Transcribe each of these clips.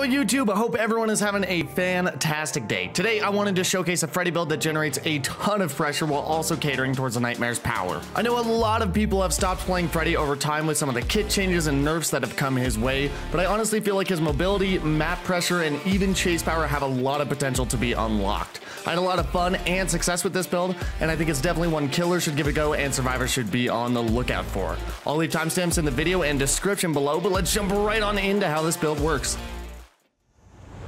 Hello YouTube, I hope everyone is having a fantastic day. Today I wanted to showcase a Freddy build that generates a ton of pressure while also catering towards the Nightmare's power. I know a lot of people have stopped playing Freddy over time with some of the kit changes and nerfs that have come his way, but I honestly feel like his mobility, map pressure, and even chase power have a lot of potential to be unlocked. I had a lot of fun and success with this build, and I think it's definitely one killer should give a go and survivors should be on the lookout for. I'll leave timestamps in the video and description below, but let's jump right on into how this build works.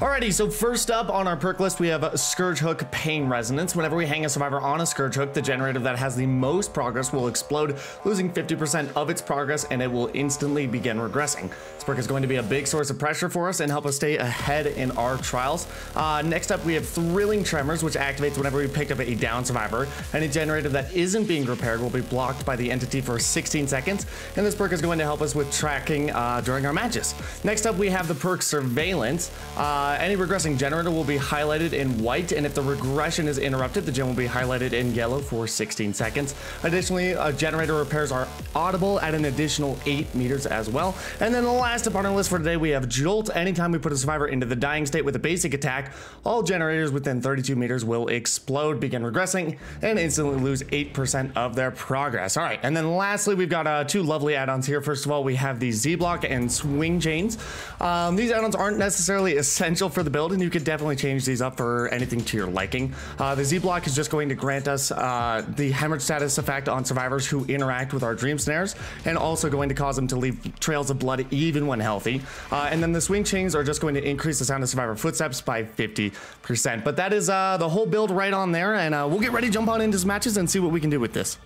Alrighty, so first up on our perk list, we have a Scourge Hook Pain Resonance. Whenever we hang a survivor on a Scourge Hook, the generator that has the most progress will explode, losing 50% of its progress, and it will instantly begin regressing. This perk is going to be a big source of pressure for us and help us stay ahead in our trials. Uh, next up, we have Thrilling Tremors, which activates whenever we pick up a down survivor. Any generator that isn't being repaired will be blocked by the entity for 16 seconds, and this perk is going to help us with tracking uh, during our matches. Next up, we have the perk Surveillance. Uh, uh, any regressing generator will be highlighted in white, and if the regression is interrupted, the gen will be highlighted in yellow for 16 seconds. Additionally, uh, generator repairs are audible at an additional 8 meters as well. And then the last up on our list for today, we have Jolt. Anytime we put a survivor into the dying state with a basic attack, all generators within 32 meters will explode, begin regressing, and instantly lose 8% of their progress. All right, and then lastly, we've got uh, two lovely add-ons here. First of all, we have the Z-Block and Swing Chains. Um, these add-ons aren't necessarily essential essential for the build, and you could definitely change these up for anything to your liking. Uh, the Z block is just going to grant us uh, the hemorrhage status effect on survivors who interact with our dream snares, and also going to cause them to leave trails of blood even when healthy. Uh, and then the swing chains are just going to increase the sound of survivor footsteps by 50%. But that is uh, the whole build right on there, and uh, we'll get ready to jump on into some matches and see what we can do with this.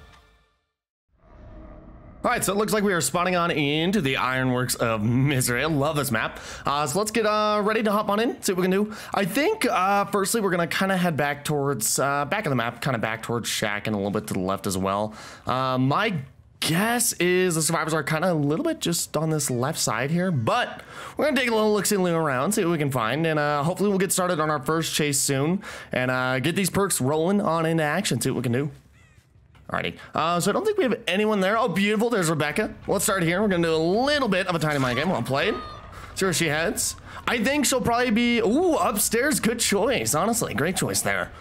All right, so it looks like we are spawning on into the Ironworks of Misery. I love this map. Uh, so let's get uh, ready to hop on in, see what we can do. I think, uh, firstly, we're going to kind of head back towards, uh, back of the map, kind of back towards Shack and a little bit to the left as well. Uh, my guess is the survivors are kind of a little bit just on this left side here, but we're gonna take a little look see around, see what we can find, and uh, hopefully we'll get started on our first chase soon and uh, get these perks rolling on into action, see what we can do. Alrighty, uh, so I don't think we have anyone there. Oh, beautiful, there's Rebecca. Let's start here. We're gonna do a little bit of a tiny mind game. Well played. See where she heads. I think she'll probably be, ooh, upstairs. Good choice, honestly. Great choice there.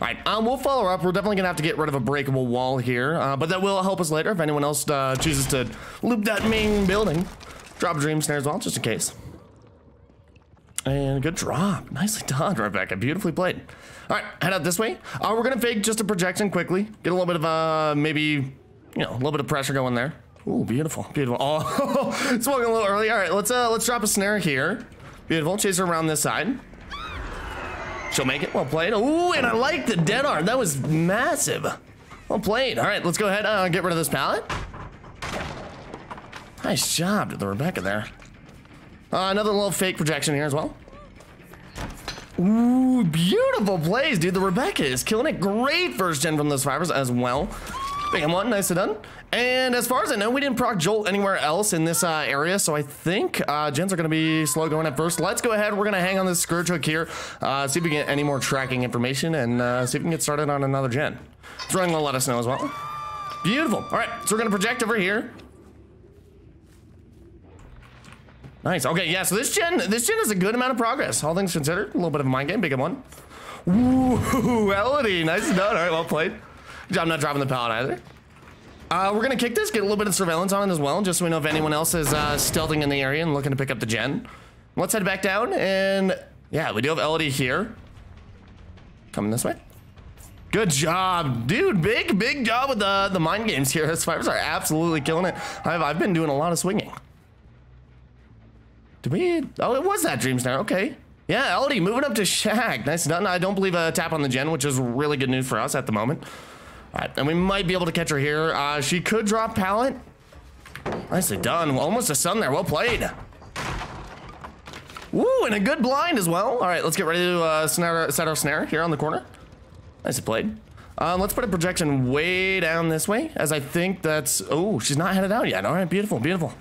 All right, um, we'll follow up. We're definitely gonna have to get rid of a breakable wall here, uh, but that will help us later if anyone else uh, chooses to loop that main building. Drop dream snare as well, just in case. And good drop. Nicely done, Rebecca. Beautifully played. All right, head out this way. Uh, we're to fake just a projection quickly. Get a little bit of, uh, maybe, you know, a little bit of pressure going there. Ooh, beautiful, beautiful. Oh, smoking a little early. All right, let's, uh, let's drop a snare here. Beautiful. Chase her around this side. She'll make it. Well played. Ooh, and I like the dead hard. That was massive. Well played. All right, let's go ahead uh, get rid of this pallet. Nice job to the Rebecca there. Uh, another little fake projection here as well. Ooh, beautiful plays, dude. The Rebecca is killing it. Great first gen from the survivors as well. Big one, nicely done. And as far as I know, we didn't proc Jolt anywhere else in this uh, area, so I think uh, gens are going to be slow going at first. Let's go ahead. We're going to hang on this Scourge Hook here, uh, see if we get any more tracking information, and uh, see if we can get started on another gen. Throwing will let us know as well. Beautiful. All right, so we're going to project over here. Nice. Okay, yeah, so this gen, this gen is a good amount of progress. All things considered, a little bit of a mind game, big one. Ooh, Elodie, nice done. All right, well played. Job not dropping the pallet either. Uh, we're gonna kick this, get a little bit of surveillance on it as well, just so we know if anyone else is uh, stealthing in the area and looking to pick up the gen. Let's head back down, and yeah, we do have Elodie here. Coming this way. Good job, dude. Big, big job with the, the mind games here. The survivors are absolutely killing it. I've, I've been doing a lot of swinging. Did we? Oh, it was that Dream Snare. Okay. Yeah, Elodie moving up to Shack. Nice done. I don't believe a tap on the gen, which is really good news for us at the moment. All right, and we might be able to catch her here. Uh, she could drop pallet. Nicely done. Almost a sun there. Well played. Woo, and a good blind as well. All right, let's get ready to uh, snare, set our snare here on the corner. Nicely played. Um, let's put a projection way down this way, as I think that's... Oh, she's not headed out yet. All right, beautiful, beautiful.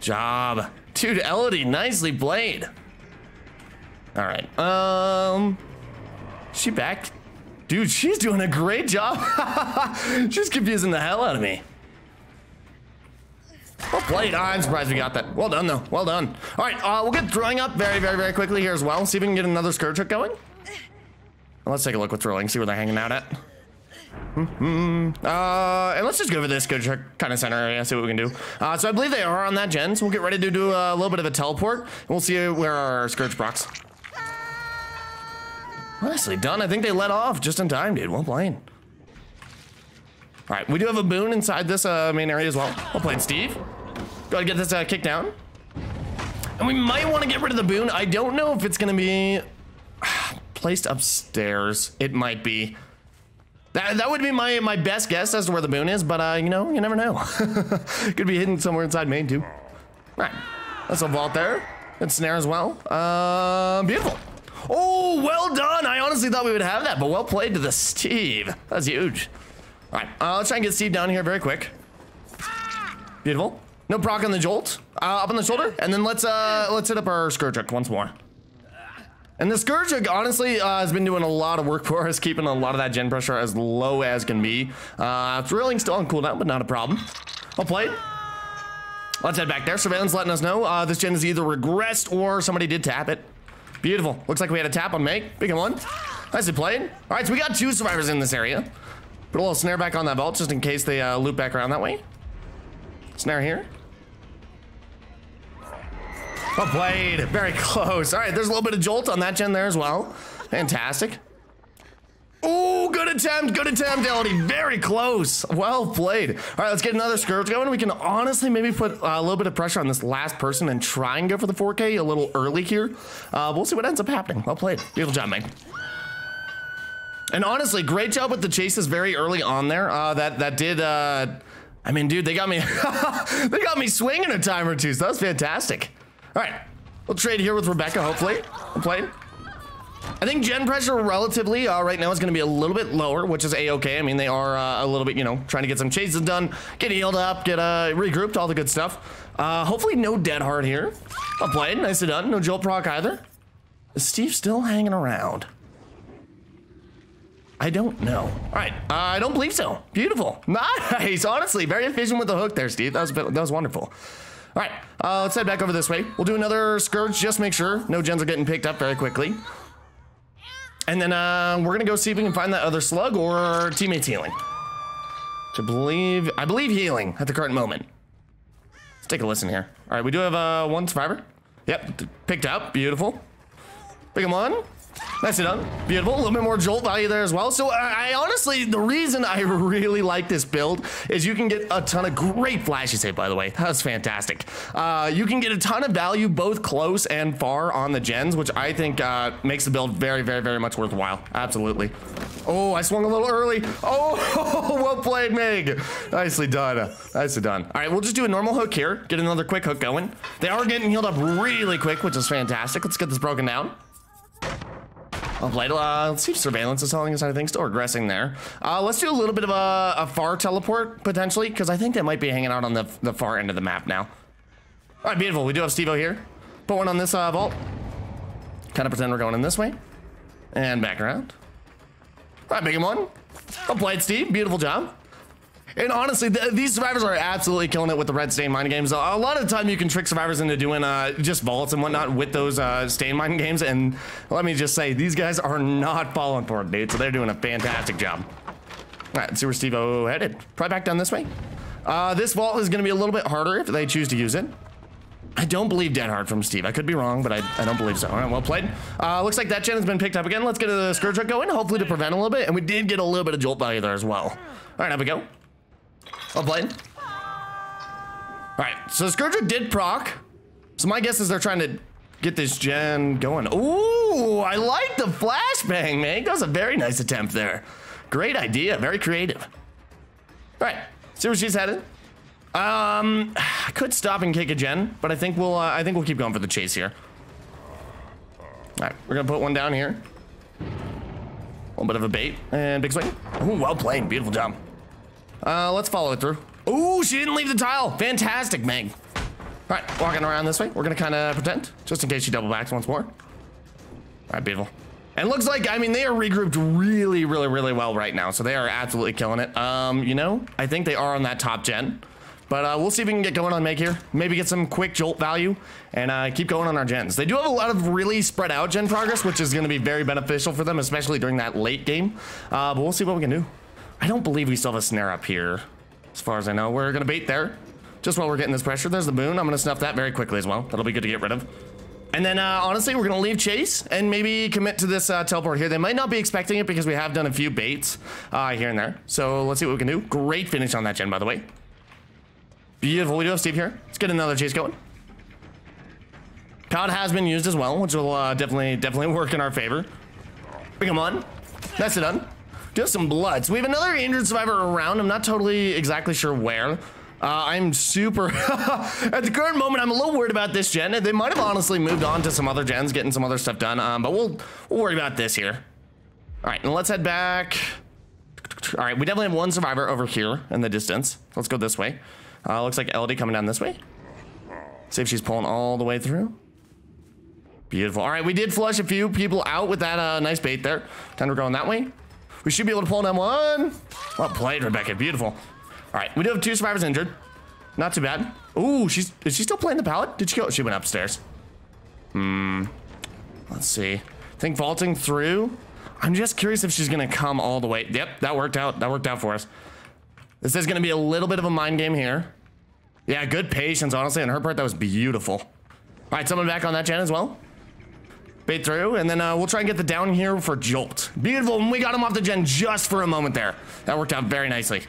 Job. Dude, Elodie, nicely played. All right. Um, she back? Dude, she's doing a great job. she's confusing the hell out of me. Well played. I'm surprised we got that. Well done, though. Well done. All right, uh, we'll get throwing up very, very, very quickly here as well. See if we can get another Scourge Hook going. Let's take a look with throwing, see where they're hanging out at. Mm -hmm. Uh, and let's just go for this Scourge Hook kind of center area, see what we can do. Uh, so I believe they are on that gen, so we'll get ready to do a little bit of a teleport. And we'll see where our Scourge procs. Nicely done. I think they let off just in time, dude. Well played. All right, we do have a boon inside this uh, main area as well. Well played, Steve. Go ahead and get this uh, kick down. And we might want to get rid of the boon. I don't know if it's going to be placed upstairs. It might be. That, that would be my, my best guess as to where the boon is, but uh, you know, you never know. Could be hidden somewhere inside main too. Right, that's a vault there. Good snare as well. Uh, beautiful. Oh, well done. I honestly thought we would have that, but well played to the Steve. That's huge. All right, uh, let's try and get Steve down here very quick. Beautiful. No proc on the jolt. Uh, up on the shoulder, and then let's uh let's hit up our scourge once more. And the scourge honestly uh, has been doing a lot of work for us, keeping a lot of that gen pressure as low as can be. Uh, thrilling still on cooldown, but not a problem. Well played. Let's head back there. Surveillance letting us know uh, this gen is either regressed or somebody did tap it. Beautiful. Looks like we had a tap on Meg. Big one. Nicely played. All right, so we got two survivors in this area. Put a little snare back on that vault just in case they uh, loop back around that way. Snare here. Well played. Very close. All right, there's a little bit of jolt on that gen there as well. Fantastic. Oh, good attempt. Good attempt, Elodie. Very close. Well played. All right, let's get another Scourge going. We can honestly maybe put uh, a little bit of pressure on this last person and try and go for the 4K a little early here. Uh, we'll see what ends up happening. Well played. Beautiful job, Meg. And honestly, great job with the chases very early on there. Uh, that that did. Uh, I mean, dude, they got me. they got me swinging a time or two. So that was fantastic. All right, we'll trade here with Rebecca. Hopefully, we'll play. I think gen pressure relatively uh, right now is going to be a little bit lower, which is a-okay. I mean, they are uh, a little bit, you know, trying to get some chases done, get healed up, get uh, regrouped, all the good stuff. Uh, hopefully no dead hard here. Well played, nicely done. No jolt proc either. Is Steve still hanging around? I don't know. All right, uh, I don't believe so. Beautiful, nice. Honestly, very efficient with the hook there, Steve. That was that was wonderful. All right, uh, let's head back over this way. We'll do another scourge, just make sure no gens are getting picked up very quickly. And then uh, we're gonna go see if we can find that other slug or teammates healing. To believe, I believe healing at the current moment. Let's take a listen here. All right, we do have uh, one survivor. Yep, picked up, beautiful. Big one. Nicely done. Beautiful. A little bit more jolt value there as well. So I, I, honestly, the reason I really like this build is you can get a ton of great flashy save, by the way. That's fantastic. Uh, you can get a ton of value both close and far on the gens, which I think uh, makes the build very, very, very much worthwhile. Absolutely. Oh, I swung a little early. Oh, well played, Meg. Nicely done. Nicely done. All right, we'll just do a normal hook here. Get another quick hook going. They are getting healed up really quick, which is fantastic. Let's get this broken down. Well played. Uh, let's see if surveillance is telling us anything. Still regressing there. Uh, let's do a little bit of a, a far teleport, potentially, because I think they might be hanging out on the, the far end of the map now. All right, beautiful. We do have Steve-O here. Put one on this uh, vault. Kind of pretend we're going in this way. And back around. All right, big one. Well played, Steve. Beautiful job. And honestly, th these survivors are absolutely killing it with the red stain mine games. A lot of the time, you can trick survivors into doing uh, just vaults and whatnot with those uh, stain mine games. And let me just say, these guys are not falling for it, dude. So they're doing a fantastic job. All right, see where Steve-O headed. Probably back down this way. Uh, this vault is going to be a little bit harder if they choose to use it. I don't believe dead hard from Steve. I could be wrong, but I, I don't believe so. All right, well played. Uh, looks like that gen has been picked up again. Let's get a Scourge going, hopefully to prevent a little bit. And we did get a little bit of jolt value there as well. All right, up we go. Well played. All right, so Scourge did proc. So my guess is they're trying to get this gen going. Ooh, I like the flashbang, man. That was a very nice attempt there. Great idea, very creative. All right, see where she's headed. Um, I could stop and kick a gen, but I think we'll, uh, I think we'll keep going for the chase here. All right, we're gonna put one down here. A little bit of a bait and big swing. Ooh, well played, beautiful job. Uh, let's follow it through. Ooh, she didn't leave the tile. Fantastic, Meg. All right, walking around this way. We're gonna kind of pretend, just in case she double backs once more. All right, beautiful. And looks like, I mean, they are regrouped really, really, really well right now. So they are absolutely killing it. Um, you know, I think they are on that top gen. But uh, we'll see if we can get going on Meg here. Maybe get some quick jolt value and uh, keep going on our gens. They do have a lot of really spread out gen progress, which is going to be very beneficial for them, especially during that late game. Uh, but we'll see what we can do. I don't believe we still have a snare up here, as far as I know. We're to bait there, just while we're getting this pressure. There's the boon. I'm to snuff that very quickly as well. That'll be good to get rid of. And then, uh, honestly, we're going to leave Chase and maybe commit to this uh, teleport here. They might not be expecting it because we have done a few baits uh, here and there. So let's see what we can do. Great finish on that gen, by the way. Beautiful. We do have Steve here. Let's get another chase going. Cod has been used as well, which will uh, definitely definitely work in our favor. Bring him on. That's it done. Just some blood. So we have another injured survivor around. I'm not totally exactly sure where. Uh, I'm super, at the current moment, I'm a little worried about this gen. They might have honestly moved on to some other gens, getting some other stuff done, um, but we'll, we'll worry about this here. All right, and let's head back. All right, we definitely have one survivor over here in the distance. Let's go this way. Uh, looks like Elodie coming down this way. See if she's pulling all the way through. Beautiful. All right, we did flush a few people out with that uh, nice bait there. Time we're going that way. We should be able to pull an M1. Well played, Rebecca. Beautiful. All right, we do have two survivors injured. Not too bad. Ooh, she's is she still playing the pallet? Did she go? She went upstairs. Hmm. Let's see. I think vaulting through. I'm just curious if she's gonna come all the way. Yep, that worked out. That worked out for us. This is gonna be a little bit of a mind game here. Yeah, good patience, honestly. On her part, that was beautiful. All right, someone back on that gen as well. Bait through, and then uh, we'll try and get the down here for Jolt. Beautiful, and we got him off the gen just for a moment there. That worked out very nicely.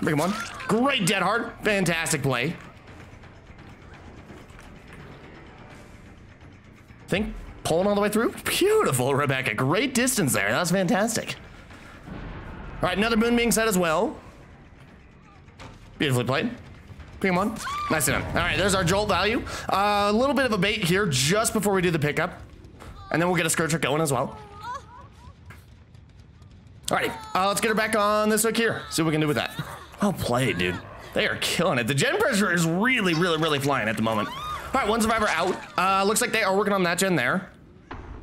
Bring him on. Great dead hard. Fantastic play. Think pulling all the way through. Beautiful, Rebecca. Great distance there. That was fantastic. All right, another boon being set as well. Beautifully played. Bring him on. Nice to him. All right, there's our jolt value. Uh, a little bit of a bait here just before we do the pickup. And then we'll get a trick going as well. Alrighty, uh, let's get her back on this hook here. See what we can do with that. Well played, dude. They are killing it. The gen pressure is really, really, really flying at the moment. All right, one survivor out. Uh, looks like they are working on that gen there.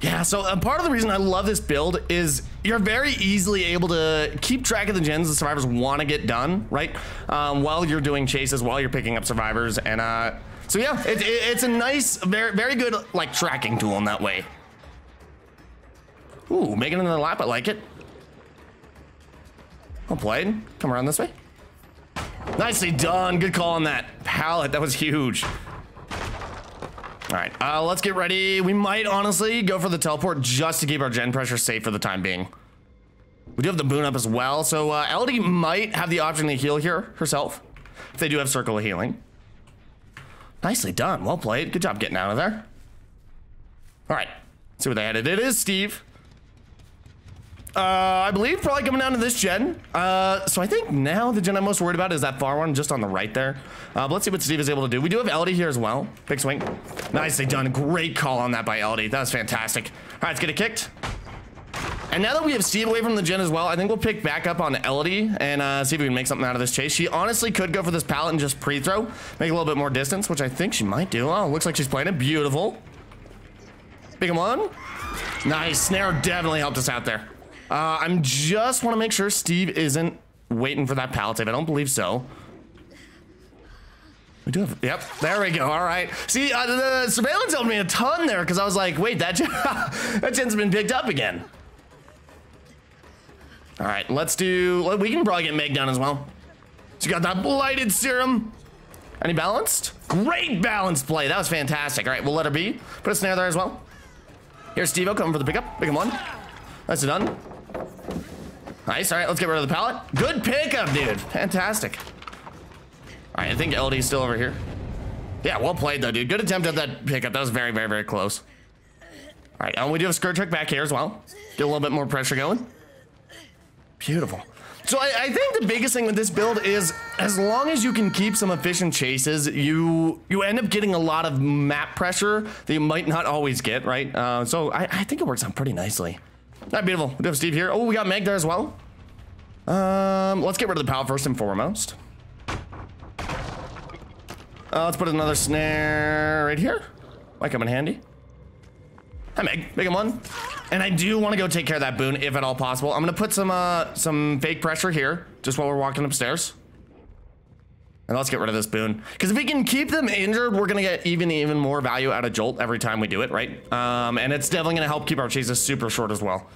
Yeah, so uh, part of the reason I love this build is you're very easily able to keep track of the gens the survivors want to get done, right? Um, while you're doing chases, while you're picking up survivors. And uh, so yeah, it, it, it's a nice, very, very good like tracking tool in that way. Ooh, making another lap, I like it. Well played. Come around this way. Nicely done. Good call on that pallet. That was huge. All right, uh, let's get ready. We might honestly go for the teleport just to keep our gen pressure safe for the time being. We do have the boon up as well, so uh, Elodie might have the option to heal here herself if they do have circle of healing. Nicely done. Well played. Good job getting out of there. All right, see where they headed. It is Steve. Uh, I believe probably coming down to this gen. Uh, so I think now the gen I'm most worried about is that far one just on the right there. Uh, but let's see what Steve is able to do. We do have Elodie here as well. Big swing. Nicely done. Great call on that by Elodie. That was fantastic. All right, let's get it kicked. And now that we have Steve away from the gen as well, I think we'll pick back up on Elodie and uh, see if we can make something out of this chase. She honestly could go for this pallet and just pre-throw, make a little bit more distance, which I think she might do. Oh, looks like she's playing it beautiful. Big one. Nice. Snare definitely helped us out there. Uh, I'm just want to make sure Steve isn't waiting for that pallet. I don't believe so. We do have, yep, there we go. All right. See, uh, the surveillance helped me a ton there because I was like, wait, that, that gen's been picked up again. All right, let's do, we can probably get Meg done as well. She got that blighted serum. Any balanced? Great balanced play. That was fantastic. All right, we'll let her be. Put a snare there as well. Here's Steve coming for the pickup. pick him one. That's done. Nice. All right, let's get rid of the pallet. Good pickup, dude. Fantastic. All right, I think Elodie's still over here. Yeah, well played, though, dude. Good attempt at that pickup. That was very, very, very close. All right, and we do have a skirt trick back here as well. Get a little bit more pressure going. Beautiful. So I, I, think the biggest thing with this build is as long as you can keep some efficient chases, you you end up getting a lot of map pressure that you might not always get, right? Uh, so I, I think it works out pretty nicely. Not beautiful. We have Steve here. Oh, we got Meg there as well. Um, let's get rid of the pal first and foremost. Uh, let's put another snare right here. Might come in handy. Hi, Meg. Big one. And I do want to go take care of that boon, if at all possible. I'm going to put some uh, some fake pressure here, just while we're walking upstairs. And let's get rid of this boon. Because if we can keep them injured, we're going to get even, even more value out of Jolt every time we do it, right? Um, and it's definitely going to help keep our chases super short as well.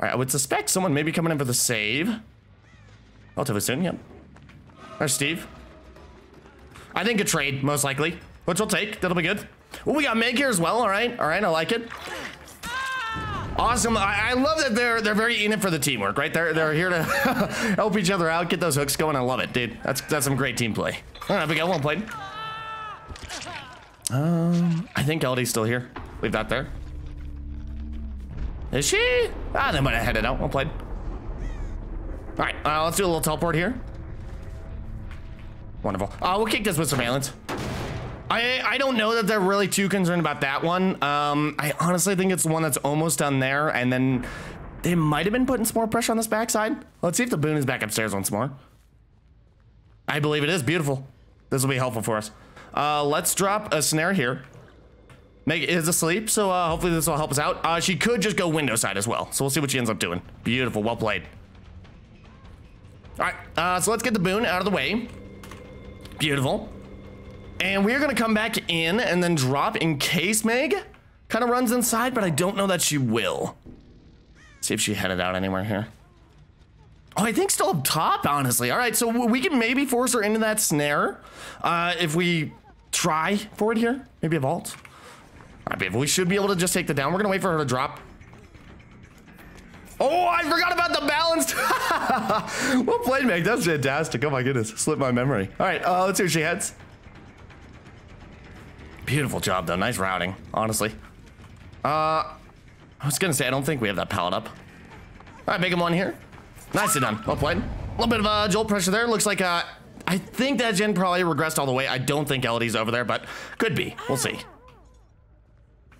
All right, I would suspect someone may be coming in for the save. Relatively soon, yep. There's Steve. I think a trade, most likely, which we'll take. That'll be good. Well, we got Meg here as well. All right, all right, I like it. Awesome. I, I, love that they're they're very in it for the teamwork, right? They're they're here to help each other out, get those hooks going. I love it, dude. That's that's some great team play. All right, we got one played. Um, I think Elodie's still here. Leave that there. Is she? Ah, they might have headed out. Well played. All right, uh, let's do a little teleport here. Wonderful. Uh, we'll kick this with surveillance. I I don't know that they're really too concerned about that one. Um, I honestly think it's the one that's almost done there, and then they might have been putting some more pressure on this backside. Let's see if the boon is back upstairs once more. I believe it is beautiful. This will be helpful for us. Uh, let's drop a snare here. Meg is asleep, so uh, hopefully this will help us out. Uh, she could just go window side as well, so we'll see what she ends up doing. Beautiful, well played. All right, uh, so let's get the boon out of the way. Beautiful. And we're gonna come back in and then drop in case Meg kind of runs inside, but I don't know that she will. See if she headed out anywhere here. Oh, I think still up top, honestly. All right, so we can maybe force her into that snare uh, if we try for it here. Maybe a vault. All right, babe, we should be able to just take the down. We're gonna wait for her to drop. Oh, I forgot about the balanced. well played, Meg. That's fantastic. Oh my goodness, slipped my memory. All right, uh, let's see where she heads. Beautiful job, though. Nice routing, honestly. Uh, I was gonna say, I don't think we have that pallet up. All right, make him one here. Nicely done. Well played. A little bit of uh, jolt pressure there. Looks like, uh, I think that gen probably regressed all the way. I don't think Elodie's over there, but could be. We'll see.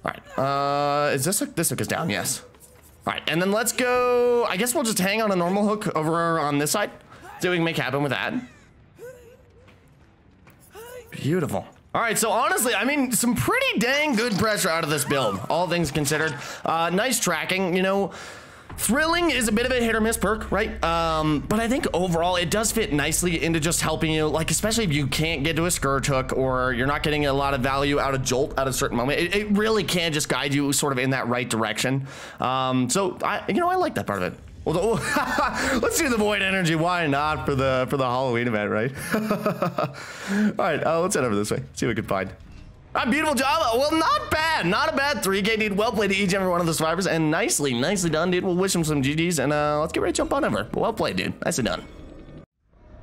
All right. Uh, is this, hook? this hook is down? Yes. All right, and then let's go. I guess we'll just hang on a normal hook over on this side. See what we can make happen with that. Beautiful. All right, so honestly, I mean, some pretty dang good pressure out of this build, all things considered. Uh, nice tracking, you know. Thrilling is a bit of a hit or miss perk, right? Um, but I think overall it does fit nicely into just helping you, like especially if you can't get to a scourge hook or you're not getting a lot of value out of jolt at a certain moment. It, it really can just guide you sort of in that right direction. Um, so I, you know, I like that part of it. Let's do the void energy. Why not for the for the Halloween event, right? All right, uh, let's head over this way. See what we can find. A beautiful job. Well, not bad. Not a bad 3K, dude. Well played to each and every one of the survivors. And nicely, nicely done, dude. We'll wish them some GG's. And uh, let's get ready to jump on over. Well played, dude. Nicely done.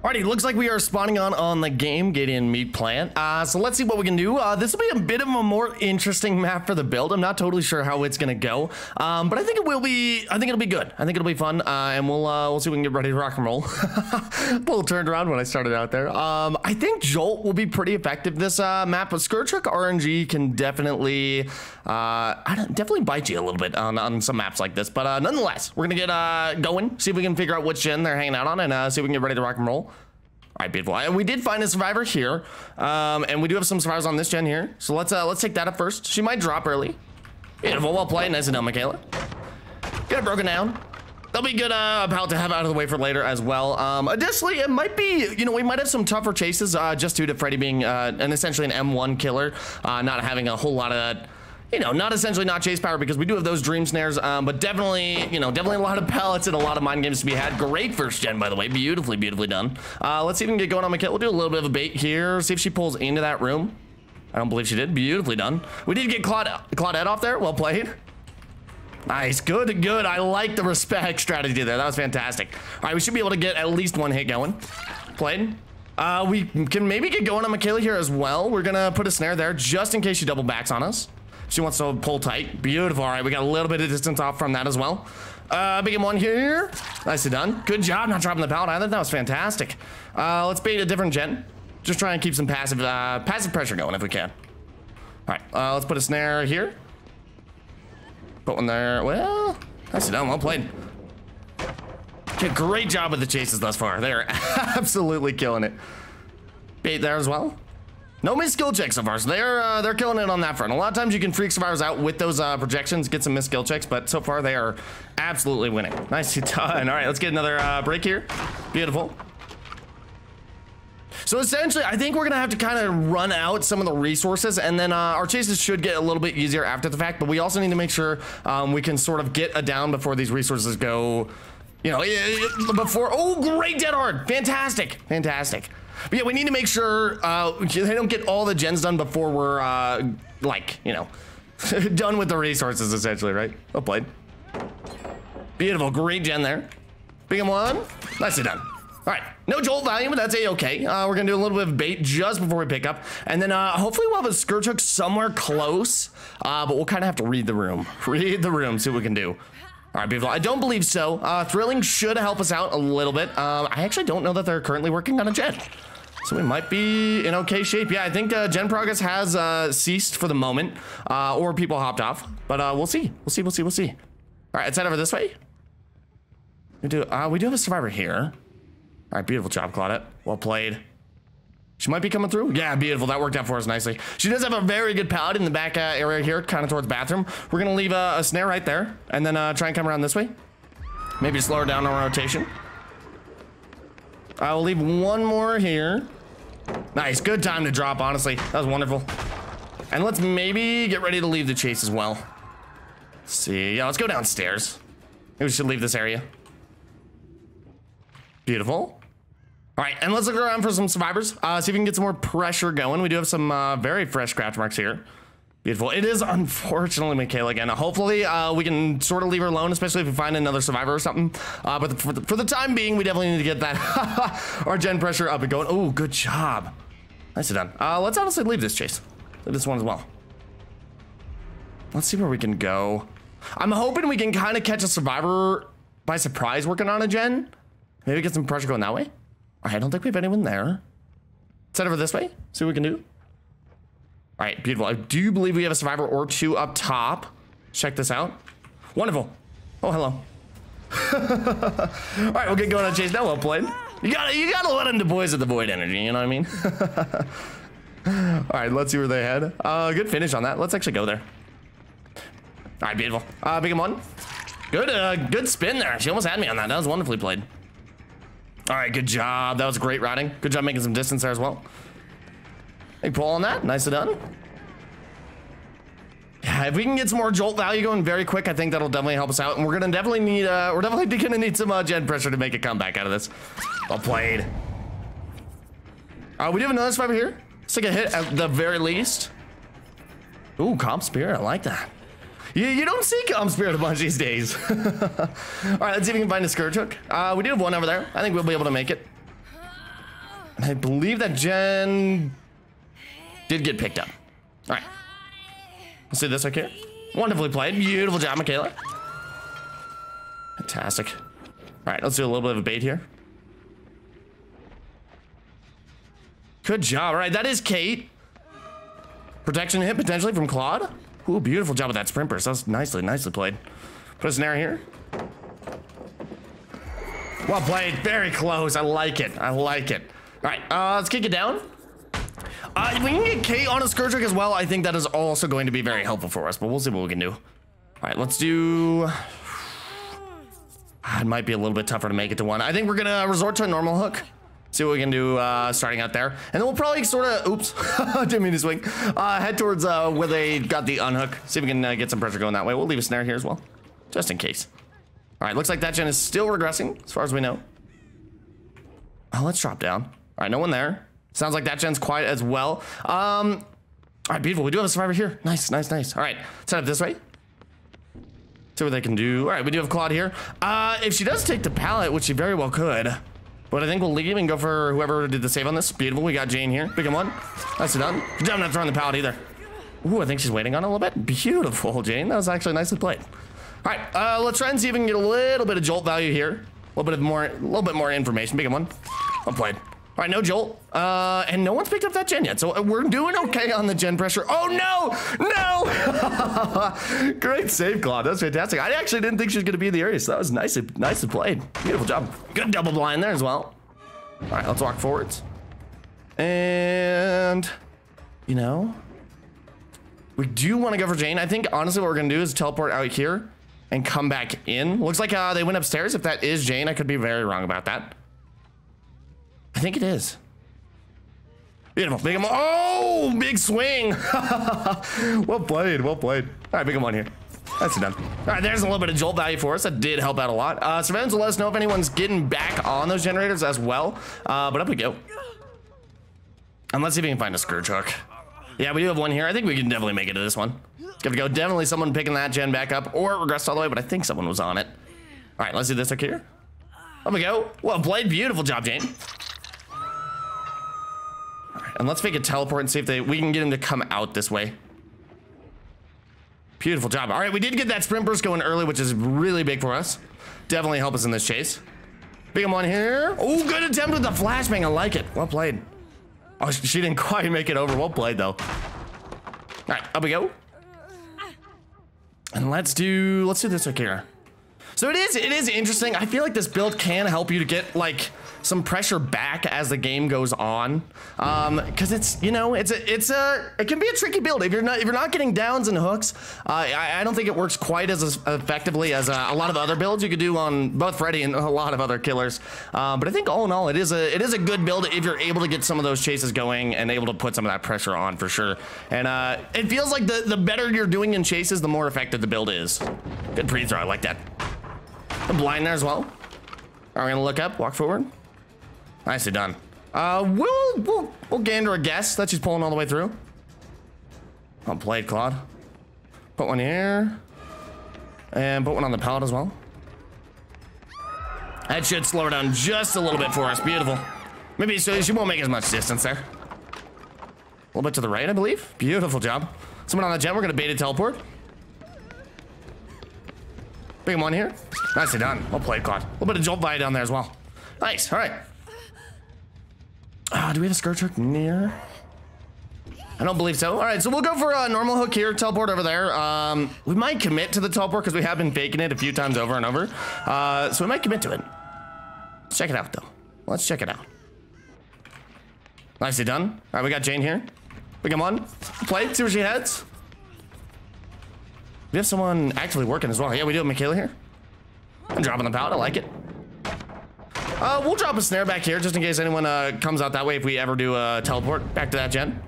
Alrighty, looks like we are spawning on on the game Gideon meat plant. Uh, so let's see what we can do. Uh, this will be a bit of a more interesting map for the build. I'm not totally sure how it's gonna go, um, but I think it will be. I think it'll be good. I think it'll be fun, uh, and we'll uh, we'll see if we can get ready to rock and roll. Little turned around when I started out there. Um, I think Jolt will be pretty effective this uh, map, but Hook RNG can definitely, uh, I don't, definitely bite you a little bit on, on some maps like this. But nonetheless, we're gonna get going, see if we can figure out which gen they're hanging out on, and see if we can get ready to rock and roll. All right, beautiful. And we did find a survivor here, um, and we do have some survivors on this gen here. So let's uh, let's take that up first. She might drop early. Beautiful, well played. Nice and done, Michaela. Get it broken down. That'll be good uh, about to have out of the way for later as well. Um, additionally, it might be, you know, we might have some tougher chases uh, just due to Freddy being uh, an essentially an M1 killer, uh, not having a whole lot of you know, not essentially not chase power because we do have those dream snares, um, but definitely, you know, definitely a lot of pellets and a lot of mind games to be had. Great first gen, by the way. Beautifully, beautifully done. Uh, let's see if we can get going on Michaela. We'll do a little bit of a bait here. See if she pulls into that room. I don't believe she did. Beautifully done. We did get Claude, Claudette off there. Well played. Nice. Good, good. I like the respect strategy there. That was fantastic. All right, we should be able to get at least one hit going. Played. Uh, we can maybe get going on Michaela here as well. We're going to put a snare there just in case she double backs on us. She wants to pull tight. Beautiful. All right, we got a little bit of distance off from that as well. Uh, big one here. Nicely done. Good job not dropping the pallet either. That was fantastic. Uh, let's bait a different gen. Just try and keep some passive, uh, passive pressure going if we can. All right, uh, let's put a snare here. Put one there. Well, nicely done. Well played. Okay, great job with the chases thus far. They're absolutely killing it. Bait there as well. No missed skill checks so far, so they're uh, they're killing it on that front. A lot of times you can freak survivors out with those uh, projections, get some missed skill checks, but so far they are absolutely winning. Nicely done. All right, let's get another uh, break here. Beautiful. So essentially, I think we're gonna have to kind of run out some of the resources, and then uh, our chases should get a little bit easier after the fact. But we also need to make sure um, we can sort of get a down before these resources go. You know, before. Oh, great dead hard! Fantastic, fantastic. But yeah, we need to make sure uh, they don't get all the gens done before we're uh, like, you know, done with the resources essentially, right? Well played. Beautiful, great gen there. Big one, nicely done. All right, no jolt value, but that's a-okay. Uh, we're gonna do a little bit of bait just before we pick up. And then uh, hopefully we'll have a Scourge Hook somewhere close, uh, but we'll kind of have to read the room. Read the room, see what we can do. All right, beautiful. I don't believe so. Uh, thrilling should help us out a little bit. Um, I actually don't know that they're currently working on a gen. So we might be in okay shape. Yeah, I think uh, gen progress has uh, ceased for the moment, uh, or people hopped off. But uh, we'll see. We'll see. We'll see. We'll see. All right, let's head over this way. We do. Uh, we do have a survivor here. All right, beautiful job, Claudette. Well played. She might be coming through. Yeah, beautiful. That worked out for us nicely. She does have a very good pallet in the back uh, area here, kind of towards the bathroom. We're going to leave a, a, snare right there and then uh, try and come around this way. Maybe slow her down on rotation. I will leave one more here. Nice. Good time to drop, honestly. That was wonderful. And let's maybe get ready to leave the chase as well. Let's see. Yeah, let's go downstairs. Maybe we should leave this area. Beautiful. All right, and let's look around for some survivors. Uh, see if we can get some more pressure going. We do have some uh, very fresh scratch marks here. Beautiful. It is unfortunately Michaela again. Hopefully, uh, we can sort of leave her alone, especially if we find another survivor or something. Uh, but for the, for the time being, we definitely need to get that our gen pressure up and going. Oh, good job. Nicely done. Uh, let's honestly leave this chase. Leave this one as well. Let's see where we can go. I'm hoping we can kind of catch a survivor by surprise working on a gen. Maybe get some pressure going that way. I don't think we have anyone there. Let's head over this way. See what we can do. All right, beautiful. I do believe we have a survivor or two up top. Check this out. Wonderful. Oh, hello. All right, we'll get going on chase now. Well played. You gotta, you gotta let them the boys of the void energy. You know what I mean? All right, let's see where they head. Uh, good finish on that. Let's actually go there. All right, beautiful. Uh, big one. Good, uh, good spin there. She almost had me on that. That was wonderfully played. All right, good job. That was great routing. Good job making some distance there as well. Big pull on that. Nicely done. Yeah, if we can get some more jolt value going very quick, I think that'll definitely help us out. And we're gonna definitely need, uh, we're definitely gonna need some uh, gen pressure to make a comeback out of this. Well played. Uh, we do have another survivor here. Let's take a hit at the very least. Ooh, Calm Spirit. I like that. You, you don't see Calm Spirit a bunch these days. All right, let's see if we can find a scourge hook. Uh, we do have one over there. I think we'll be able to make it. And I believe that gen did get picked up. All right. Let's do this right here. Wonderfully played. Beautiful job, Michaela. Fantastic. All right, let's do a little bit of a bait here. Good job. All right, that is Kate. Protection hit potentially from Claude. Ooh, beautiful job with that sprint burst. That was nicely, nicely played. Put a snare here. Well played. Very close. I like it. I like it. All right, uh, let's kick it down. Uh, we can get Kate on a Scourge as well, I think that is also going to be very helpful for us, but we'll see what we can do. All right, let's do... It might be a little bit tougher to make it to one. I think we're gonna resort to a normal hook. See what we can do uh, starting out there. And then we'll probably sort of, oops, didn't mean to swing. Uh, head towards uh, where they got the unhook. See if we can uh, get some pressure going that way. We'll leave a snare here as well, just in case. All right, looks like that gen is still regressing, as far as we know. Oh, let's drop down. All right, no one there. Sounds like that gen's quiet as well. Um, all right, beautiful. We do have a survivor here. Nice, nice, nice. All right, set up this way. See what they can do. All right, we do have Claude here. Uh, if she does take the pallet, which she very well could, but I think we'll leave and go for whoever did the save on this. Beautiful. We got Jane here. Big one. Nicely done. Good job not throwing the pallet either. Ooh, I think she's waiting on a little bit. Beautiful, Jane. That was actually nicely played. All right, uh, let's try and see if we can get a little bit of jolt value here. A little bit of more, a little bit more information. Big one. Well played. All right, no jolt. Uh, and no one's picked up that gen yet, so we're doing okay on the gen pressure. Oh no, no! Great save, Claude. That's fantastic. I actually didn't think she was gonna be in the area, so that was nicely, nicely played. Beautiful job. Good double blind there as well. All right, let's walk forwards. And, you know, we do want to go for Jane. I think honestly what we're gonna do is teleport out here and come back in. Looks like uh, they went upstairs. If that is Jane, I could be very wrong about that. I think it is. Beautiful. Big one. Oh, big swing. well played. Well played. All right, big one here. That's done. All right, there's a little bit of jolt value for us. That did help out a lot. Uh, surveillance will let us know if anyone's getting back on those generators as well. Uh, but up we go. And let's see if we can find a Scourge Hook. Yeah, we do have one here. I think we can definitely make it to this one. It's gonna go. Definitely someone picking that gen back up or regressed all the way, but I think someone was on it. All right, let's do this hook here. Up we go. Well played. Beautiful job, Jane. And let's make a teleport and see if they we can get him to come out this way. Beautiful job. All right, we did get that sprint burst going early, which is really big for us. Definitely help us in this chase. Big one here. Oh, good attempt with the flashbang. I like it. Well played. Oh, she didn't quite make it over. Well played, though. All right, up we go. And let's do, let's do this right here. So it is, it is interesting. I feel like this build can help you to get like some pressure back as the game goes on. Um, cause it's, you know, it's a, it's a, it can be a tricky build. If you're not, if you're not getting downs and hooks, uh, I, I, don't think it works quite as effectively as a, a, lot of other builds you could do on both Freddy and a lot of other killers. Um, but I think all in all, it is a, it is a good build if you're able to get some of those chases going and able to put some of that pressure on for sure. And, uh, it feels like the, the better you're doing in chases, the more effective the build is. Good pre-throw, I like that. The blind there as well. Are we gonna look up, walk forward? Nicely done. Uh, we'll, we'll, we'll gander a guess that she's pulling all the way through. Well played, Claude. Put one here. And put one on the pallet as well. That should slow her down just a little bit for us. Beautiful. Maybe so she won't make as much distance there. A little bit to the right, I believe. Beautiful job. Someone on the jet, we're gonna bait a teleport. Bring him on here. Nicely done. Well played, Claude. A little bit of jolt value down there as well. Nice, all right. Uh, do we have a Scourge Hook near? I don't believe so. All right, so we'll go for a normal hook here, teleport over there. Um, we might commit to the teleport because we have been faking it a few times over and over. Uh, so we might commit to it. Let's check it out, though. Let's check it out. Nicely done. All right, we got Jane here. We come on. Play, see where she heads. We have someone actively working as well. Yeah, we do have Michaela here. I'm dropping the pallet. I like it. Uh, we'll drop a snare back here just in case anyone uh, comes out that way if we ever do a teleport back to that gen.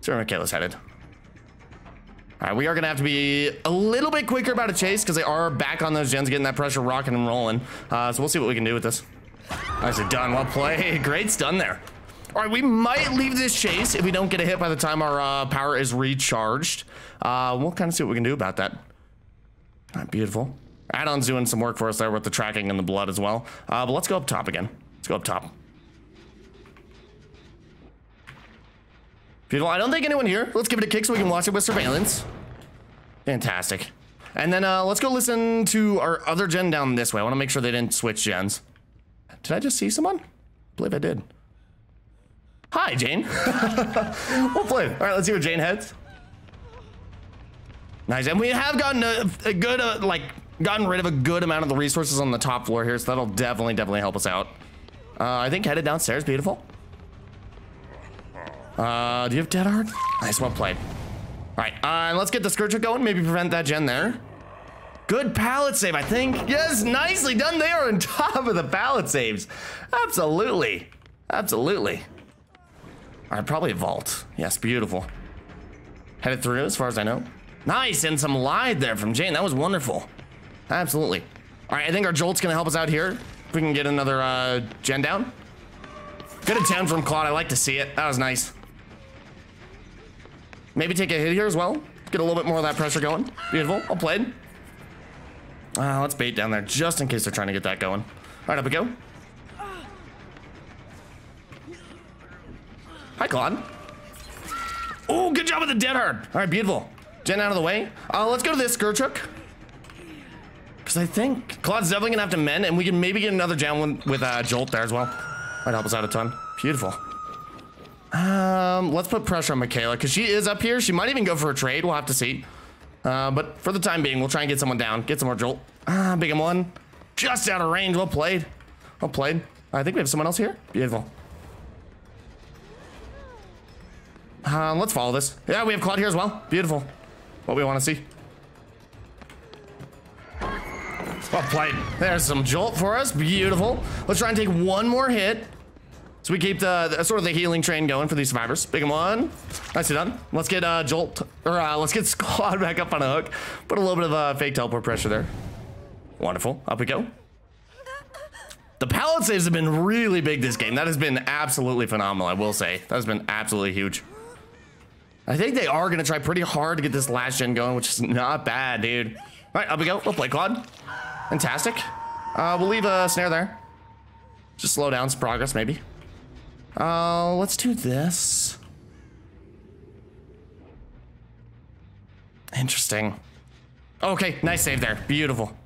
See where Michaela's headed. All right, we are gonna have to be a little bit quicker about a chase because they are back on those gens, getting that pressure rocking and rolling. Uh, so we'll see what we can do with this. Nice Nicely done, well played. Great stun there. All right, we might leave this chase if we don't get a hit by the time our uh, power is recharged. Uh, we'll kind of see what we can do about that. All right, beautiful. Add-on's doing some work for us there with the tracking and the blood as well. Uh, but let's go up top again. Let's go up top. Beautiful. I don't think anyone here. Let's give it a kick so we can watch it with surveillance. Fantastic. And then uh, let's go listen to our other gen down this way. I want to make sure they didn't switch gens. Did I just see someone? I believe I did. Hi, Jane. well played. All right, let's see where Jane heads. Nice. And we have gotten a, a good, uh, like, gotten rid of a good amount of the resources on the top floor here, so that'll definitely, definitely help us out. Uh, I think headed downstairs, beautiful. Uh, do you have dead hard? Nice, well played. All right, uh, let's get the Scourge going, maybe prevent that gen there. Good pallet save, I think. Yes, nicely done. They are on top of the pallet saves. Absolutely. Absolutely. All right, probably a vault. Yes, beautiful. Headed through, as far as I know. Nice, and some lied there from Jane. That was wonderful. Absolutely. All right, I think our Jolt's gonna help us out here. If we can get another uh, gen down. Good attempt from Claude. I like to see it. That was nice. Maybe take a hit here as well. Get a little bit more of that pressure going. Beautiful. Well played. Uh, let's bait down there just in case they're trying to get that going. All right, up we go. Hi, Claude. Oh, good job with the dead hard. All right, beautiful. Gen out of the way. Uh, let's go to this Hook. Because I think Claude's definitely going to have to mend, and we can maybe get another gen with uh, Jolt there as well. Might help us out a ton. Beautiful. Um, let's put pressure on Michaela, because she is up here. She might even go for a trade. We'll have to see. Uh, but for the time being, we'll try and get someone down. Get some more Jolt. Ah, big one. Just out of range. Well played. Well played. I think we have someone else here. Beautiful. Uh, let's follow this. Yeah, we have Claude here as well. Beautiful. What we want to see. Well played. There's some jolt for us. Beautiful. Let's try and take one more hit. So we keep the, the, sort of the healing train going for these survivors. Big one. Nicely done. Let's get uh, Jolt, or uh, let's get Squad back up on a hook. Put a little bit of uh, fake teleport pressure there. Wonderful. Up we go. The pallet saves have been really big this game. That has been absolutely phenomenal, I will say. That has been absolutely huge. I think they are going to try pretty hard to get this last gen going, which is not bad, dude. All right, up we go. We'll play Claude. Fantastic. Uh, we'll leave a snare there. Just slow down some progress, maybe. Uh, let's do this. Interesting. Okay, nice save there. Beautiful.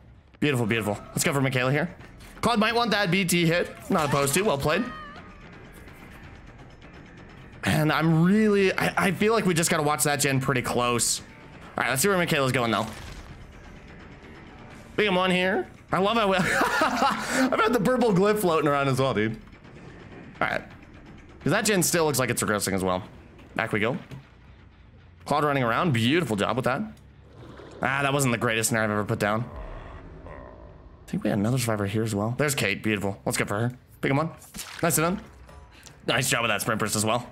Beautiful, beautiful. Let's go for Mikaela here. Claude might want that BT hit. Not opposed to. Well played. And I'm really... I, I feel like we just got to watch that gen pretty close. All right, let's see where Mikaela's going, though. Big one here. I love how... I've had the purple glyph floating around as well, dude. All right. Because that gen still looks like it's regressing as well. Back we go. Claude running around. Beautiful job with that. Ah, that wasn't the greatest snare I've ever put down. I think we had another survivor here as well. There's Kate. Beautiful. Let's go for her. Pick him on. Nice done. Nice job with that sprint burst as well.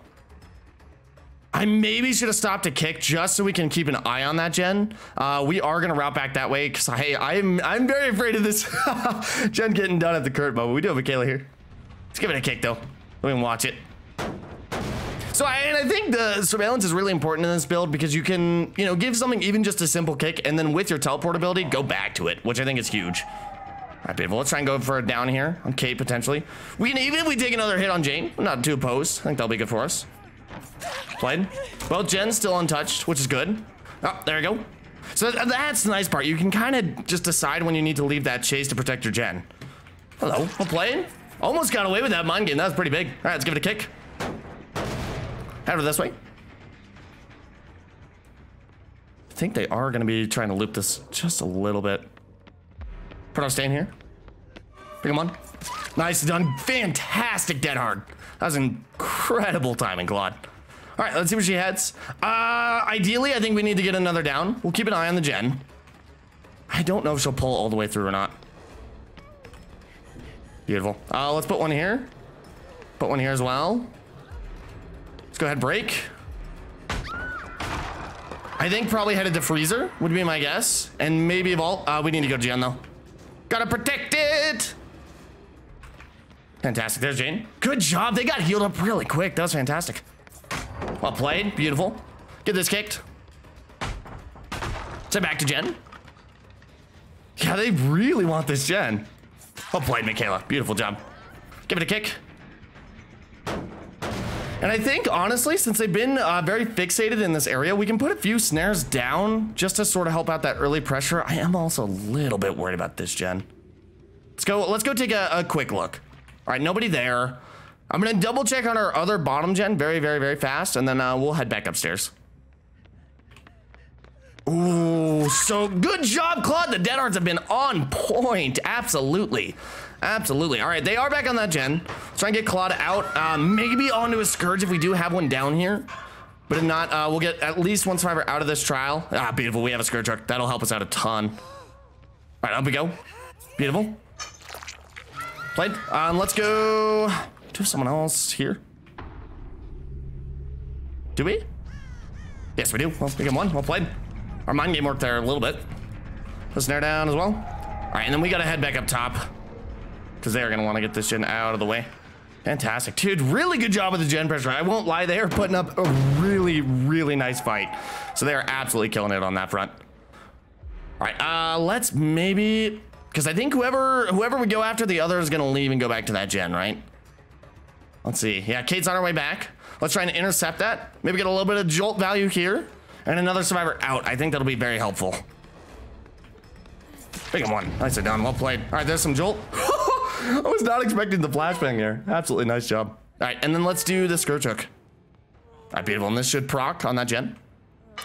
I maybe should have stopped a kick just so we can keep an eye on that gen. Uh, we are gonna route back that way because hey, I'm I'm very afraid of this gen getting done at the current moment. We do have Mikaela here. Let's give it a kick though. We can watch it. So I, and I think the surveillance is really important in this build because you can, you know, give something even just a simple kick and then with your teleport ability, go back to it, which I think is huge. All right, people, Let's try and go for a down here on Kate potentially. We can, even if we take another hit on Jane, I'm not too opposed. I think that'll be good for us. Played. Both gens still untouched, which is good. Oh, there we go. So that's the nice part. You can kind of just decide when you need to leave that chase to protect your gen. Hello, well played. Almost got away with that mind game. That was pretty big. All right, let's give it a kick. Head over this way. I think they are going to be trying to loop this just a little bit. Put Proto staying here. Bring him on. Nice done. Fantastic dead hard. That was incredible timing, Claude. All right, let's see where she heads. Uh, ideally, I think we need to get another down. We'll keep an eye on the gen. I don't know if she'll pull all the way through or not. Beautiful. Uh, let's put one here. Put one here as well. Let's go ahead break. I think probably headed to freezer would be my guess. And maybe vault. Uh, we need to go Gen though. Gotta protect it. Fantastic. There's Jane. Good job. They got healed up really quick. That was fantastic. Well played. Beautiful. Get this kicked. Send back to gen. Yeah, they really want this gen. Well played, Mikaela. Beautiful job. Give it a kick. And I think, honestly, since they've been uh, very fixated in this area, we can put a few snares down just to sort of help out that early pressure. I am also a little bit worried about this gen. Let's go, let's go take a, a quick look. All right, nobody there. I'm gonna double check on our other bottom gen very, very, very fast, and then uh, we'll head back upstairs. Ooh, so good job, Claude. The dead hards have been on point. Absolutely. Absolutely. All right, they are back on that gen. Let's try and get Claude out. Uh, maybe onto a Scourge if we do have one down here. But if not, uh, we'll get at least one survivor out of this trial. Ah, beautiful. We have a Scourge truck. That'll help us out a ton. All right, up we go. Beautiful. Played. Um, let's go to someone else here. Do we? Yes, we do. Well, we get one. Well played. Our mind game worked there a little bit. Put snare down as well. All right, and then we got to head back up top because they're going to want to get this gen out of the way. Fantastic. Dude, really good job with the gen pressure. I won't lie, they are putting up a really, really nice fight. So they are absolutely killing it on that front. All right, uh, let's maybe... Because I think whoever whoever we go after, the other is going to leave and go back to that gen, right? Let's see. Yeah, Kate's on her way back. Let's try and intercept that. Maybe get a little bit of jolt value here. And another survivor out. I think that'll be very helpful. Big one. Nicely done. Well played. All right, there's some jolt. I was not expecting the flashbang here. Absolutely nice job. All right, and then let's do the Scourge Hook. All right, beautiful. And this should proc on that gen.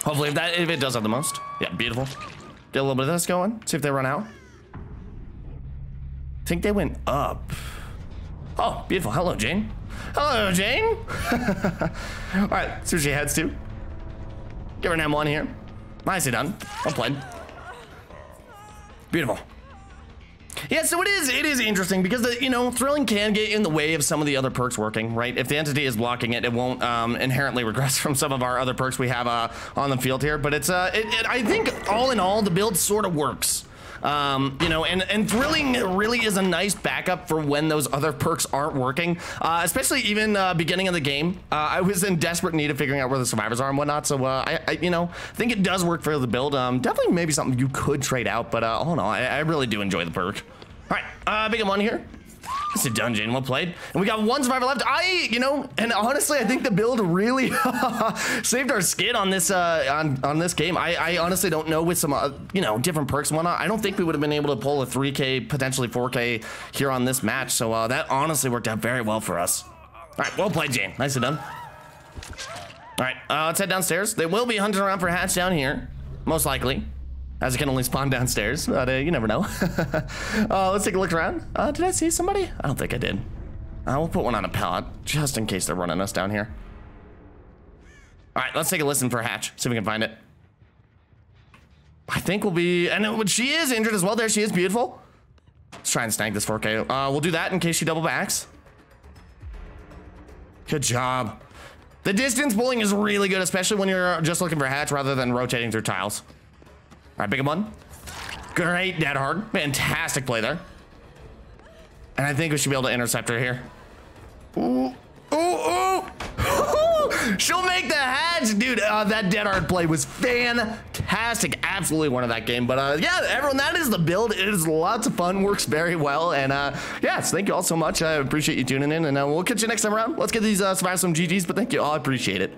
Hopefully, if that if it does have the most. Yeah, beautiful. Get a little bit of this going. See if they run out. I think they went up. Oh, beautiful. Hello, Jane. Hello, Jane. All right, she heads to. Give her an M1 here. Nicely done. Well played. Beautiful. Yeah, so it is it is interesting because the, you know thrilling can get in the way of some of the other perks working, right? If the entity is blocking it, it won't um, inherently regress from some of our other perks we have uh, on the field here. But it's uh, it, it, I think all in all, the build sort of works. Um, you know, and, and thrilling really is a nice backup for when those other perks aren't working, uh, especially even uh, beginning of the game. Uh, I was in desperate need of figuring out where the survivors are and whatnot. So uh, I, I, you know, think it does work for the build. Um, definitely maybe something you could trade out, but uh, all in all, I, I really do enjoy the perk. All right, uh, big one here. It's a dungeon. Well played. And we got one survivor left. I, you know, and honestly, I think the build really saved our skin on this uh, on on this game. I, I honestly don't know with some, uh, you know, different perks and whatnot. I don't think we would have been able to pull a 3K, potentially 4K here on this match. So uh, that honestly worked out very well for us. All right, well played, Jane. Nicely done. All right, uh, let's head downstairs. They will be hunting around for hatch down here, most likely as it can only spawn downstairs, but uh, you never know. uh, let's take a look around. Uh, did I see somebody? I don't think I did. Uh, we'll put one on a pallet, just in case they're running us down here. All right, let's take a listen for hatch, see if we can find it. I think we'll be, and she is injured as well. There she is, beautiful. Let's try and snag this 4K. Uh, we'll do that in case she double backs. Good job. The distance pulling is really good, especially when you're just looking for hatch rather than rotating through tiles. Right, big one. Great dead hard. Fantastic play there. And I think we should be able to intercept her here. Ooh, ooh, ooh. She'll make the hatch, dude. Uh, that dead hard play was fantastic. Absolutely one of that game. But uh, yeah, everyone, that is the build. It is lots of fun, works very well. And uh, yes, thank you all so much. I appreciate you tuning in. And uh, we'll catch you next time around. Let's get these uh, survive some GGs. But thank you all. I appreciate it.